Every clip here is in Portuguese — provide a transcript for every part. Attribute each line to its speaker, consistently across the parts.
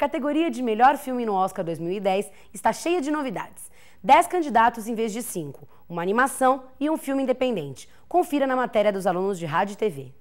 Speaker 1: categoria de melhor filme no Oscar 2010 está cheia de novidades. 10 candidatos em vez de 5, uma animação e um filme independente. Confira na matéria dos alunos de rádio e TV.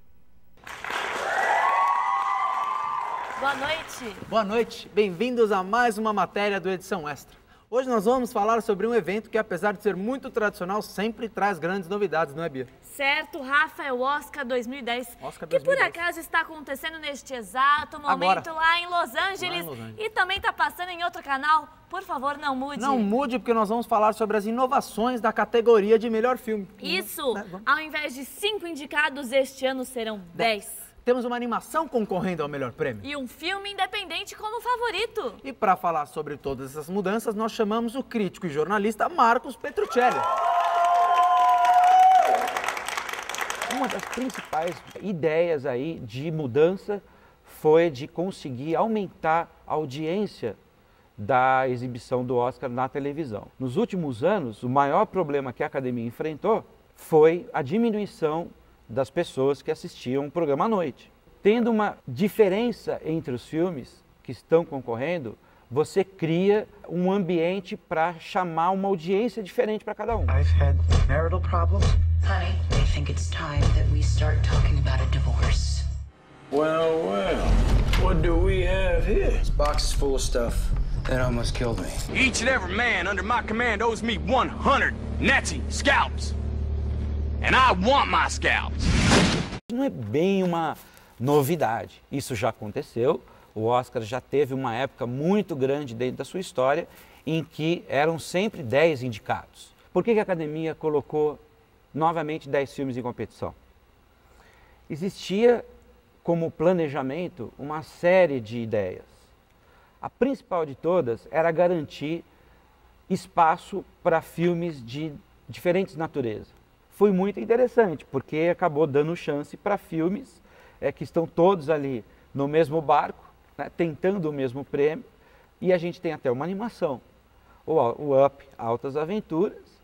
Speaker 2: Boa noite.
Speaker 3: Boa noite. Bem-vindos a mais uma matéria do Edição Extra. Hoje nós vamos falar sobre um evento que, apesar de ser muito tradicional, sempre traz grandes novidades, não é, Bia?
Speaker 2: Certo, Rafa, é o Oscar 2010,
Speaker 3: Oscar
Speaker 2: que por
Speaker 3: 2010.
Speaker 2: acaso está acontecendo neste exato momento lá em Los Angeles,
Speaker 3: Los Angeles.
Speaker 2: e também está passando em outro canal. Por favor, não mude.
Speaker 3: Não mude, porque nós vamos falar sobre as inovações da categoria de melhor filme.
Speaker 2: Isso,
Speaker 3: Né,
Speaker 2: ao invés de cinco indicados, este ano serão dez.
Speaker 3: Temos uma animação concorrendo ao melhor prêmio.
Speaker 2: E um filme independente como favorito.
Speaker 3: E para falar sobre todas essas mudanças, nós chamamos o crítico e jornalista Marcos Petruccelli.
Speaker 4: Uma das principais ideias aí de mudança foi de conseguir aumentar a audiência da exibição do Oscar na televisão. Nos últimos anos, o maior problema que a academia enfrentou foi a diminuição das pessoas que assistiam o programa à noite. Tendo uma diferença entre os filmes que estão concorrendo, você cria um ambiente para chamar uma audiência diferente para cada um.
Speaker 5: I've had marital problems.
Speaker 6: Honey, I think it's time that we start talking about a divorce.
Speaker 7: Well, well, what do we have here?
Speaker 5: This box is full of stuff that almost killed me.
Speaker 7: Each and every man under my command owes me 100 Nazi scalps. And I want my scalps.
Speaker 4: Não é bem uma novidade. Isso já aconteceu. O Oscar já teve uma época muito grande dentro da sua história em que eram sempre 10 indicados. Por que a academia colocou novamente 10 filmes em competição? Existia como planejamento uma série de ideias. A principal de todas era garantir espaço para filmes de diferentes naturezas. Foi muito interessante, porque acabou dando chance para filmes eh, que estão todos ali no mesmo barco, né, tentando o mesmo prêmio, e a gente tem até uma animação, o, o Up Altas Aventuras,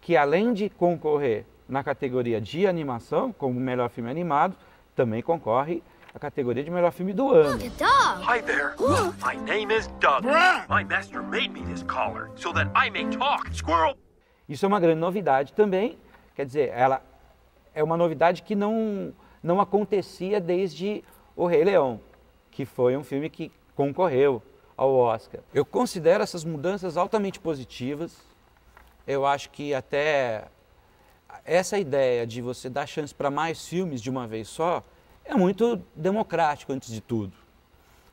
Speaker 4: que além de concorrer na categoria de animação, como melhor filme animado, também concorre à categoria de melhor filme do ano.
Speaker 8: Hi there. My name is Doug. My master made me this collar so that I may talk. Squirrel!
Speaker 4: Isso é uma grande novidade também. Quer dizer, ela é uma novidade que não, não acontecia desde O Rei Leão, que foi um filme que concorreu ao Oscar. Eu considero essas mudanças altamente positivas. Eu acho que até essa ideia de você dar chance para mais filmes de uma vez só é muito democrático antes de tudo,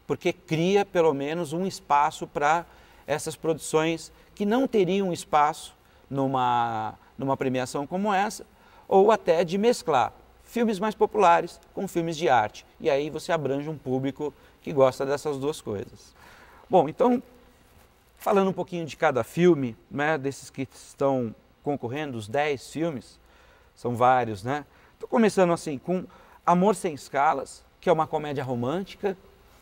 Speaker 4: porque cria pelo menos um espaço para essas produções que não teriam espaço numa, numa premiação como essa, ou até de mesclar filmes mais populares com filmes de arte. E aí você abrange um público que gosta dessas duas coisas. Bom, então, falando um pouquinho de cada filme, né, desses que estão concorrendo, os 10 filmes, são vários, né? Estou começando assim com Amor Sem Escalas, que é uma comédia romântica,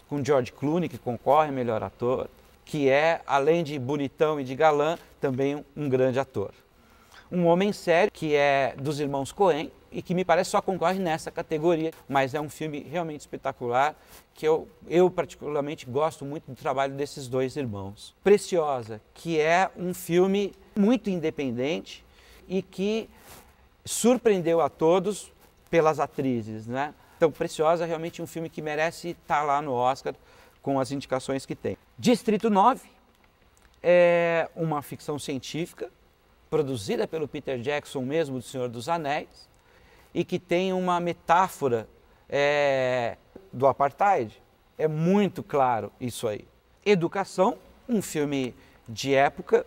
Speaker 4: com George Clooney, que concorre melhor ator, que é, além de bonitão e de galã, também um, grande ator. Um Homem Sério, que é dos irmãos Coen, e que me parece só concorre nessa categoria, mas é um filme realmente espetacular, que eu, eu particularmente gosto muito do trabalho desses dois irmãos. Preciosa, que é um filme muito independente e que surpreendeu a todos pelas atrizes, né? Então, Preciosa é realmente um filme que merece estar lá no Oscar com as indicações que tem. Distrito 9 é uma ficção científica produzida pelo Peter Jackson mesmo, do Senhor dos Anéis, e que tem uma metáfora é, do apartheid. É muito claro isso aí. Educação, um filme de época,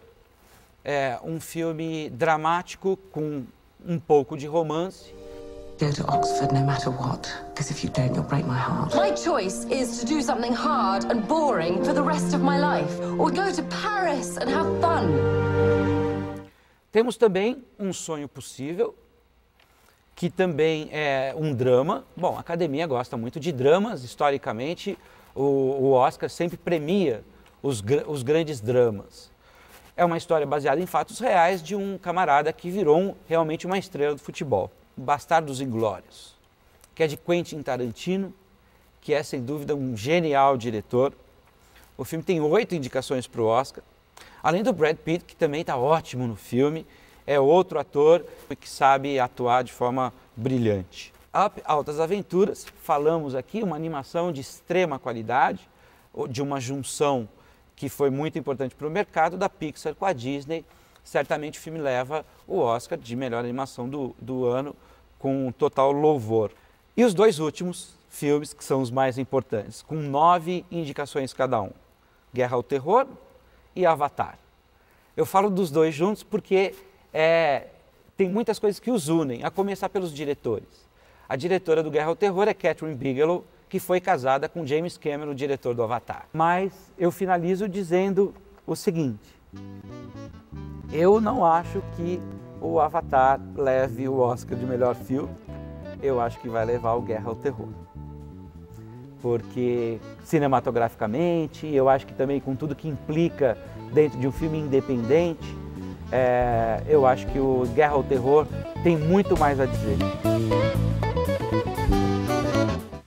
Speaker 4: é um filme dramático com um pouco de romance.
Speaker 6: Go to Oxford no matter what, because if you don't, you'll break my heart.
Speaker 9: My choice is to do something hard and boring for the rest of my life, or go to Paris and have fun.
Speaker 4: Temos também Um Sonho Possível, que também é um drama. Bom, a academia gosta muito de dramas, historicamente, o, o Oscar sempre premia os, os grandes dramas. É uma história baseada em fatos reais de um camarada que virou um- realmente uma estrela do futebol. Bastardos Inglórios, que é de Quentin Tarantino, que é sem dúvida um genial diretor. O filme tem oito indicações para o Oscar. Além do Brad Pitt, que também está ótimo no filme, é outro ator que sabe atuar de forma brilhante. Up Altas Aventuras, falamos aqui, uma animação de extrema qualidade, de uma junção que foi muito importante para o mercado da Pixar com a Disney. Certamente o filme leva o Oscar de melhor animação do, do ano com total louvor. E os dois últimos filmes, que são os mais importantes, com nove indicações cada um: Guerra ao Terror e Avatar. Eu falo dos dois juntos porque é, tem muitas coisas que os unem, a começar pelos diretores. A diretora do Guerra ao Terror é Catherine Bigelow, que foi casada com James Cameron, o diretor do Avatar. Mas eu finalizo dizendo o seguinte: eu não acho que o Avatar leve o Oscar de melhor filme, eu acho que vai levar o Guerra ao Terror. Porque cinematograficamente, eu acho que também com tudo que implica dentro de um filme independente, é, eu acho que o Guerra ao Terror tem muito mais a dizer.